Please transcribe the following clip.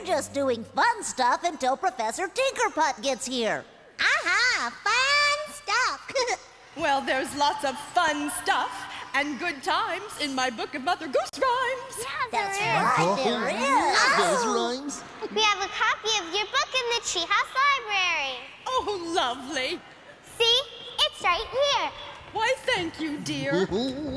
We're just doing fun stuff until Professor Tinkerpot gets here. Aha, fun stuff. Well, there's lots of fun stuff and good times in my book of Mother Goose rhymes. Yeah, That's oh, there right, there is. Those oh. rhymes. We have a copy of your book in the Treehouse Library. Oh, lovely. See? It's right here. Why, thank you, dear.